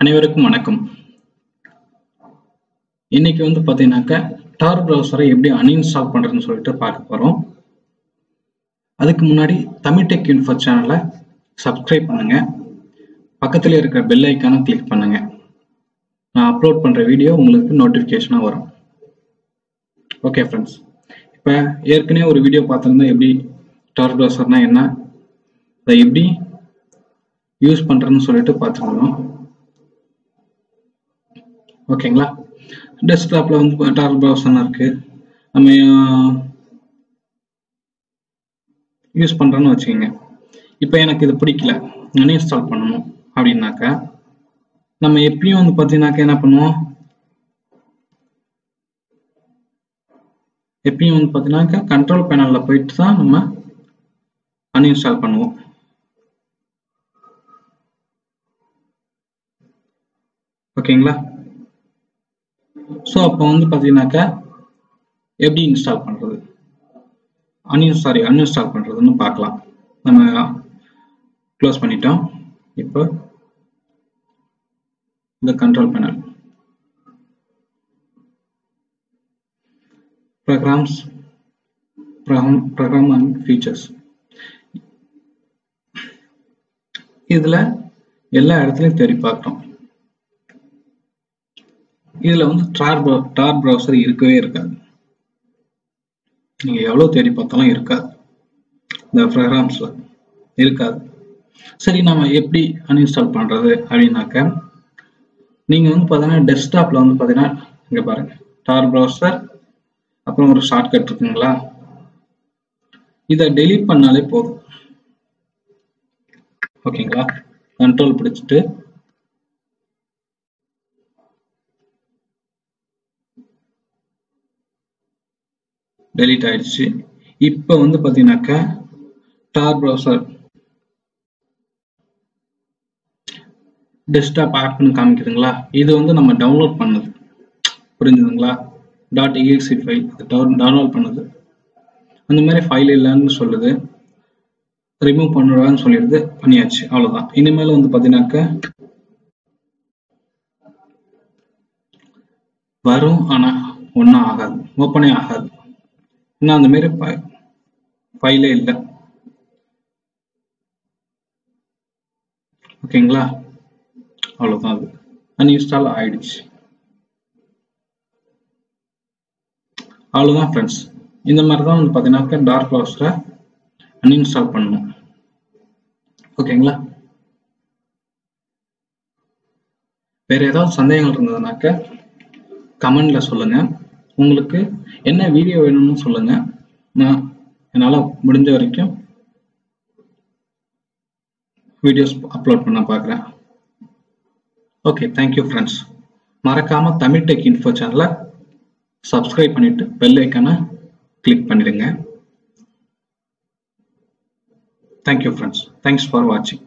அனைவருக்கும் வணக்கம். இன்னைக்கு வந்து பார்த்தீங்கன்னாக்கா டார் ப்ரௌசரை எப்படி அன்இன்ஸ்டால் பண்ணுறதுன்னு சொல்லிட்டு பார்க்க போகிறோம் அதுக்கு முன்னாடி தமிழ் டெக் இன்ஃபோ சேனலை சப்ஸ்கிரைப் பண்ணுங்க. பக்கத்தில் இருக்கிற பெல் ஐக்கானை கிளிக் பண்ணுங்க. நான் அப்லோட் பண்ணுற வீடியோ உங்களுக்கு நோட்டிஃபிகேஷனாக வரும். ஓகே ஃப்ரெண்ட்ஸ் இப்போ ஏற்கனவே ஒரு வீடியோ பார்த்துருந்தா எப்படி டார் ப்ரௌசர்னா என்ன? அதை எப்படி யூஸ் பண்ணுறதுன்னு சொல்லிட்டு பார்த்துருந்தோம் ஓகேங்களா? டெஸ்க்டாப்பில் வந்து டார் ப்ரௌசர்னு இருக்கு. நம்ம யூஸ் பண்ணுறோன்னு வச்சுக்கோங்க. இப்போ எனக்கு இது பிடிக்கல. அன்இன்ஸ்டால் பண்ணணும் அப்படின்னாக்கா நம்ம எப்பயும் வந்து பார்த்தீங்கன்னாக்கா என்ன பண்ணுவோம்? எப்பயும் வந்து பார்த்தீங்கன்னாக்கா கண்ட்ரோல் பேனலில் போயிட்டு தான் நம்ம அன்இன்ஸ்டால் பண்ணுவோம். ஓகேங்களா? ஸோ அப்போ வந்து பார்த்தீங்கன்னாக்கா எப்படி இன்ஸ்டால் பண்ணுறது அன்இன் சாரி அன்இன்ஸ்டால் பண்ணுறதுன்னு பார்க்கலாம். நம்ம க்ளோஸ் பண்ணிட்டோம். இப்போ இந்த control panel programs program and features இதில் எல்லா இடத்துலையும் தேடி பார்க்குறோம். இதில் வந்து டார் டார் ப்ரௌசர் இருக்கவே இருக்காது. நீங்கள் எவ்வளோ தேடி பார்த்தாலும் இருக்காது. இந்த ப்ரோக்ராம்ஸில் இருக்காது. சரி நம்ம எப்படி அன்இன்ஸ்டால் பண்ணுறது அப்படின்னாக்க நீங்கள் வந்து பார்த்தீங்கன்னா டெஸ்க்டாப்பில் வந்து பார்த்தீங்கன்னா இங்கே பாருங்கள் டார் ப்ரௌசர் அப்புறம் ஒரு ஷார்ட்கட் இருக்குங்களா? இதை டெலீட் பண்ணாலே போதும். ஓகேங்களா? கண்ட்ரோல் பிடிச்சிட்டு டெலீட் ஆயிடுச்சு. இப்போ வந்து பார்த்தீங்கன்னாக்கா டார் ப்ரௌசர் டெஸ்க்டாப் ஆப்னு காமிக்குதுங்களா? இது வந்து நம்ம டவுன்லோட் பண்ணது. புரிஞ்சுதுங்களா? டாட் இஎக்ஸி ஃபைல் டவுன்லோட் பண்ணுது. அந்த மாதிரி ஃபைல் இல்லைன்னு சொல்லுது. ரிமூவ் பண்ணுறான்னு சொல்லிடுது. பண்ணியாச்சு. அவ்வளோதான் இனிமேல் வந்து பார்த்தீங்கன்னாக்கா வரும் ஆனால் ஒன்றும் ஆகாது. ஓப்பனே ஆகாது. இன்னும் அந்த மாதிரி ஃபைலே இல்லை. ஓகேங்களா அவ்வளோதான் அது. அன்இன்ஸ்டால் ஆயிடுச்சு. அவ்வளோதான் ஃப்ரெண்ட்ஸ் இந்த மாதிரி தான் வந்து பார்த்தீங்கன்னாக்க டார்க் ப்ரௌசரை அன்இன்ஸ்டால் பண்ணணும் ஓகேங்களா வேற ஏதாவது சந்தேகங்கள் இருந்ததுனாக்க கமெண்டில் சொல்லுங்க. உங்களுக்கு என்ன வீடியோ வேணும்னு சொல்லுங்க. நான் என்னால் முடிஞ்ச வரைக்கும் வீடியோஸ் அப்லோட் பண்ண பார்க்குறேன் ஓகே தேங்க்யூ ஃப்ரெண்ட்ஸ் மறக்காமல் தமிழ் டெக் இன்ஃபோ சேனலை சப்ஸ்கிரைப் பண்ணிவிட்டு பெல் ஐக்கானை கிளிக் பண்ணிடுங்க. Thank you friends thanks for வாட்சிங்